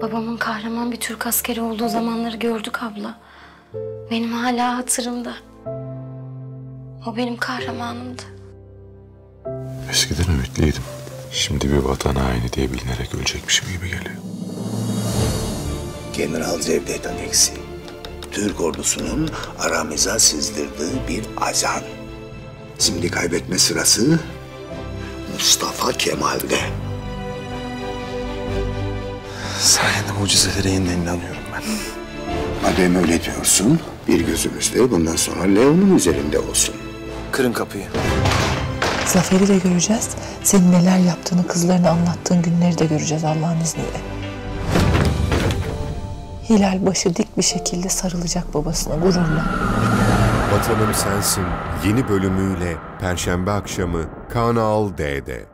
Babamın kahraman bir Türk askeri olduğu zamanları gördük abla. Benim hala hatırımda. O benim kahramanımdı. Eskiden ümitliydim. Şimdi bir vatan haini diye bilinerek ölecekmişim gibi geliyor. General Cevdet Aneksi. Türk ordusunun aramıza sızdırdığı bir azan. Şimdi kaybetme sırası Mustafa Kemal'de. Sayende mucizelere yeniden inanıyorum ben. Madem öyle diyorsun, bir gözümüz de bundan sonra Leon'un üzerinde olsun. Kırın kapıyı. Zaferi de göreceğiz. Senin neler yaptığını, kızlarına anlattığın günleri de göreceğiz Allah'ın izniyle. Hilal başı dik bir şekilde sarılacak babasına gururla. Vatanım Sensin yeni bölümüyle Perşembe akşamı Kanal D'de.